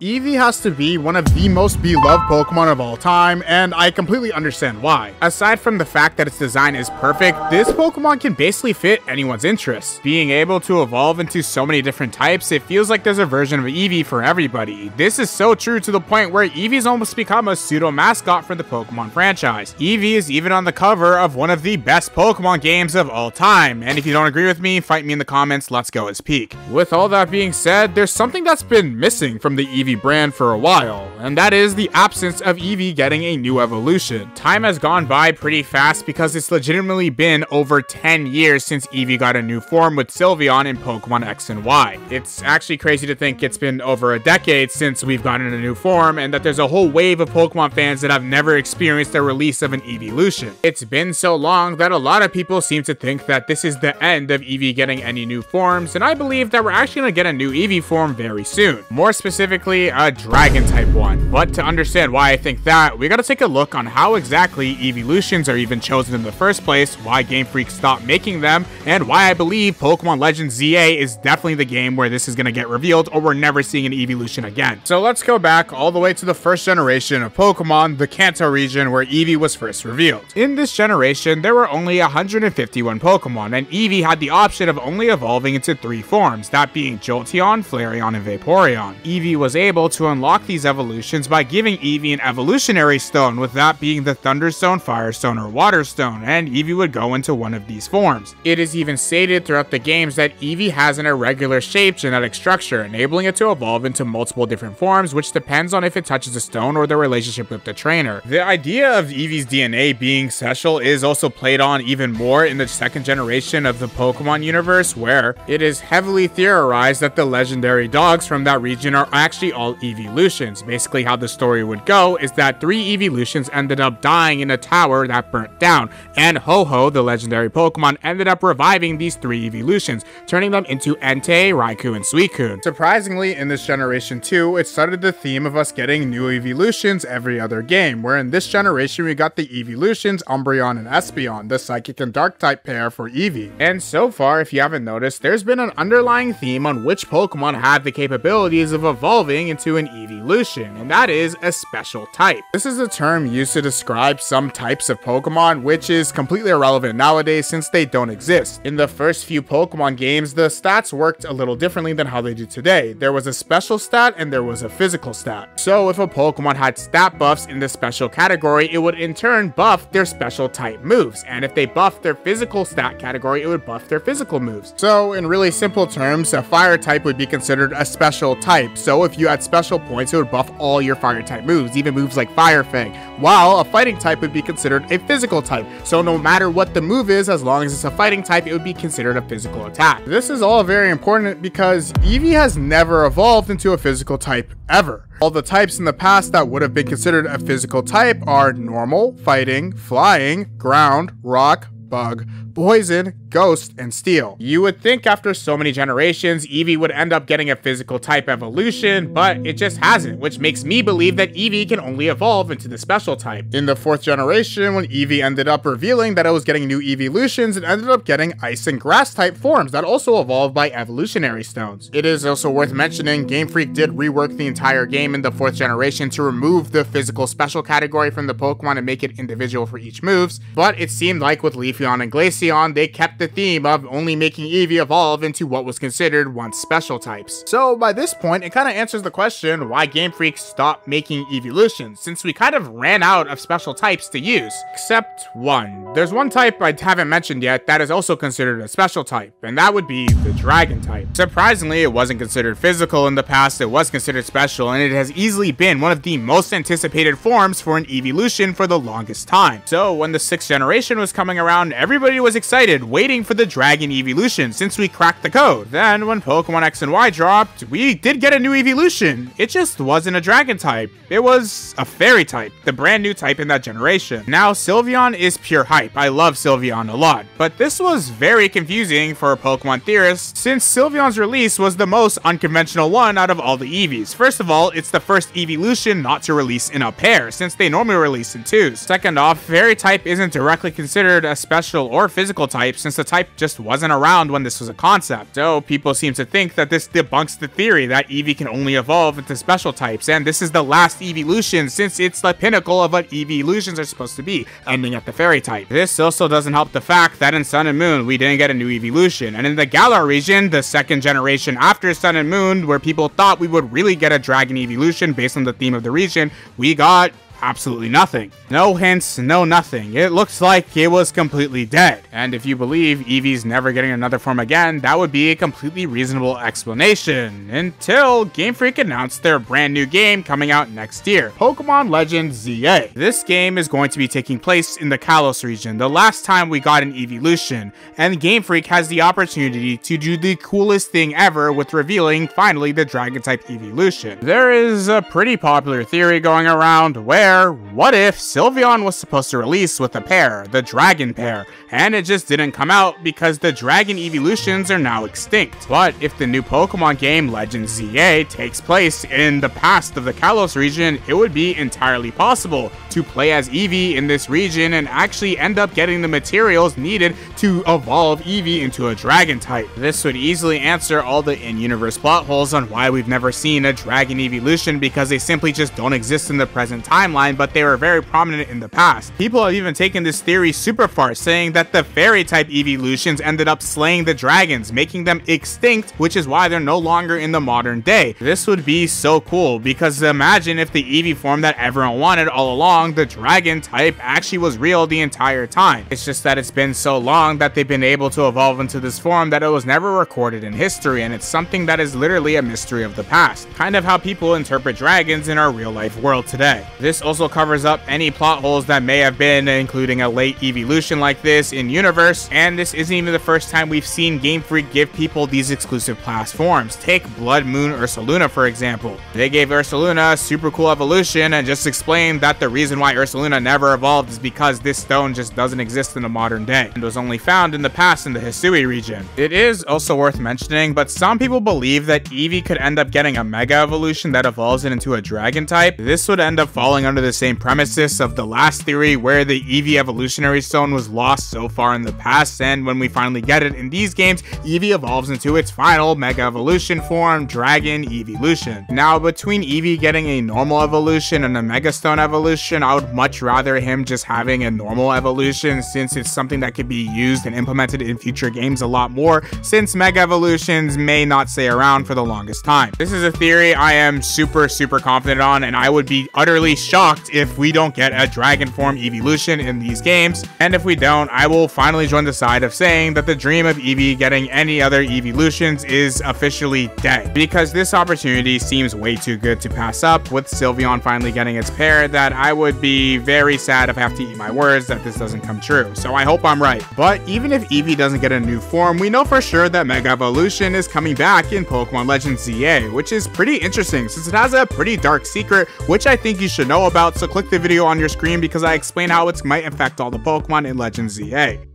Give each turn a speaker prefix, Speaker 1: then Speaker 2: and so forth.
Speaker 1: Eevee has to be one of the most beloved Pokemon of all time, and I completely understand why. Aside from the fact that its design is perfect, this Pokemon can basically fit anyone's interests. Being able to evolve into so many different types, it feels like there's a version of Eevee for everybody. This is so true to the point where Eevee's almost become a pseudo-mascot for the Pokemon franchise. Eevee is even on the cover of one of the best Pokemon games of all time, and if you don't agree with me, fight me in the comments, let's go as peak. With all that being said, there's something that's been missing from the Eevee Eevee brand for a while, and that is the absence of Eevee getting a new evolution. Time has gone by pretty fast because it's legitimately been over 10 years since Eevee got a new form with Sylveon in Pokemon X and Y. It's actually crazy to think it's been over a decade since we've gotten a new form, and that there's a whole wave of Pokemon fans that have never experienced the release of an Eeveelution. It's been so long that a lot of people seem to think that this is the end of Eevee getting any new forms, and I believe that we're actually going to get a new Eevee form very soon. More specifically, a dragon type one. But to understand why I think that, we gotta take a look on how exactly evolutions are even chosen in the first place, why Game Freak stopped making them, and why I believe Pokemon Legends ZA is definitely the game where this is gonna get revealed or we're never seeing an evolution again. So let's go back all the way to the first generation of Pokemon, the Kanto region where Eevee was first revealed. In this generation, there were only 151 Pokemon, and Eevee had the option of only evolving into three forms, that being Jolteon, Flareon, and Vaporeon. Eevee was able able to unlock these evolutions by giving Eevee an evolutionary stone, with that being the Thunderstone, Firestone, or Waterstone, and Eevee would go into one of these forms. It is even stated throughout the games that Eevee has an irregular shape genetic structure, enabling it to evolve into multiple different forms, which depends on if it touches a stone or the relationship with the trainer. The idea of Eevee's DNA being special is also played on even more in the second generation of the Pokemon universe, where it is heavily theorized that the legendary dogs from that region are actually all evolutions. Basically, how the story would go is that three Eeveelutions ended up dying in a tower that burnt down, and Ho-Oh, the legendary Pokemon, ended up reviving these three Eeveelutions, turning them into Entei, Raikou, and Suicune. Surprisingly, in this generation too, it started the theme of us getting new evolutions every other game, where in this generation we got the Eeveelutions Umbreon and Espeon, the Psychic and Dark type pair for Eevee. And so far, if you haven't noticed, there's been an underlying theme on which Pokemon have the capabilities of evolving into an Eeveelution, and that is a special type. This is a term used to describe some types of Pokemon, which is completely irrelevant nowadays since they don't exist. In the first few Pokemon games, the stats worked a little differently than how they do today. There was a special stat and there was a physical stat. So if a Pokemon had stat buffs in the special category, it would in turn buff their special type moves, and if they buffed their physical stat category, it would buff their physical moves. So in really simple terms, a fire type would be considered a special type. So if you had special points, it would buff all your fire type moves, even moves like Fire Fang, while a fighting type would be considered a physical type. So no matter what the move is, as long as it's a fighting type, it would be considered a physical attack. This is all very important because Eevee has never evolved into a physical type ever. All the types in the past that would have been considered a physical type are normal, fighting, flying, ground, rock, bug, poison, ghost, and steel. You would think after so many generations, Eevee would end up getting a physical type evolution, but it just hasn't, which makes me believe that Eevee can only evolve into the special type. In the fourth generation, when Eevee ended up revealing that it was getting new evolutions, it ended up getting ice and grass type forms that also evolved by evolutionary stones. It is also worth mentioning, Game Freak did rework the entire game in the fourth generation to remove the physical special category from the Pokemon and make it individual for each moves, but it seemed like with Leafeon and Glaceon, they kept the theme of only making Eevee evolve into what was considered once special types. So by this point, it kind of answers the question why Game Freak stopped making evolutions, since we kind of ran out of special types to use. Except one. There's one type I haven't mentioned yet that is also considered a special type, and that would be the Dragon type. Surprisingly, it wasn't considered physical in the past, it was considered special, and it has easily been one of the most anticipated forms for an evolution for the longest time. So when the 6th generation was coming around, everybody was excited, waiting for the Dragon evolution since we cracked the code. Then when Pokemon X and Y dropped, we did get a new evolution. It just wasn't a Dragon type. It was a Fairy type, the brand new type in that generation. Now Sylveon is pure hype. I love Sylveon a lot, but this was very confusing for Pokemon theorists since Sylveon's release was the most unconventional one out of all the Eevees. First of all, it's the first evolution not to release in a pair since they normally release in twos. Second off, Fairy type isn't directly considered a special or physical type since the type just wasn't around when this was a concept. So people seem to think that this debunks the theory that Eevee can only evolve into special types, and this is the last evolution since it's the pinnacle of what evolutions are supposed to be, ending at the fairy type. This also doesn't help the fact that in Sun and Moon we didn't get a new evolution, and in the Galar region, the second generation after Sun and Moon, where people thought we would really get a dragon evolution based on the theme of the region, we got absolutely nothing. No hints, no nothing. It looks like it was completely dead. And if you believe Eevee's never getting another form again, that would be a completely reasonable explanation. Until Game Freak announced their brand new game coming out next year, Pokemon Legends ZA. This game is going to be taking place in the Kalos region, the last time we got an evolution, and Game Freak has the opportunity to do the coolest thing ever with revealing finally the Dragon type evolution. There is a pretty popular theory going around where what if Sylveon was supposed to release with a pair, the Dragon pair, and it just didn't come out because the Dragon evolutions are now extinct. But if the new Pokemon game Legends ZA takes place in the past of the Kalos region, it would be entirely possible to play as Eevee in this region and actually end up getting the materials needed to evolve Eevee into a Dragon type. This would easily answer all the in-universe plot holes on why we've never seen a Dragon evolution because they simply just don't exist in the present timeline timeline, but they were very prominent in the past. People have even taken this theory super far, saying that the fairy type evolutions ended up slaying the dragons, making them extinct, which is why they're no longer in the modern day. This would be so cool, because imagine if the Eevee form that everyone wanted all along, the dragon type, actually was real the entire time. It's just that it's been so long that they've been able to evolve into this form that it was never recorded in history, and it's something that is literally a mystery of the past. Kind of how people interpret dragons in our real life world today. This also covers up any plot holes that may have been, including a late evolution like this in universe, and this isn't even the first time we've seen Game Freak give people these exclusive class forms. Take Blood Moon Ursaluna for example. They gave Ursaluna a super cool evolution and just explained that the reason why Ursaluna never evolved is because this stone just doesn't exist in the modern day and was only found in the past in the Hisui region. It is also worth mentioning, but some people believe that Eevee could end up getting a Mega Evolution that evolves it into a Dragon type. This would end up falling under under the same premises of the last theory where the Eevee evolutionary stone was lost so far in the past and when we finally get it in these games, Eevee evolves into its final Mega Evolution form, Dragon Evolution. Now between Eevee getting a normal evolution and a Mega Stone evolution, I would much rather him just having a normal evolution since it's something that could be used and implemented in future games a lot more since Mega Evolutions may not stay around for the longest time. This is a theory I am super super confident on and I would be utterly shocked shocked if we don't get a dragon form evolution in these games. And if we don't, I will finally join the side of saying that the dream of Eevee getting any other evolutions is officially dead. Because this opportunity seems way too good to pass up with Sylveon finally getting its pair that I would be very sad if I have to eat my words that this doesn't come true. So I hope I'm right. But even if Eevee doesn't get a new form, we know for sure that Mega Evolution is coming back in Pokemon Legends ZA, which is pretty interesting since it has a pretty dark secret, which I think you should know about about, so click the video on your screen because I explain how it might affect all the Pokemon in Legends ZA.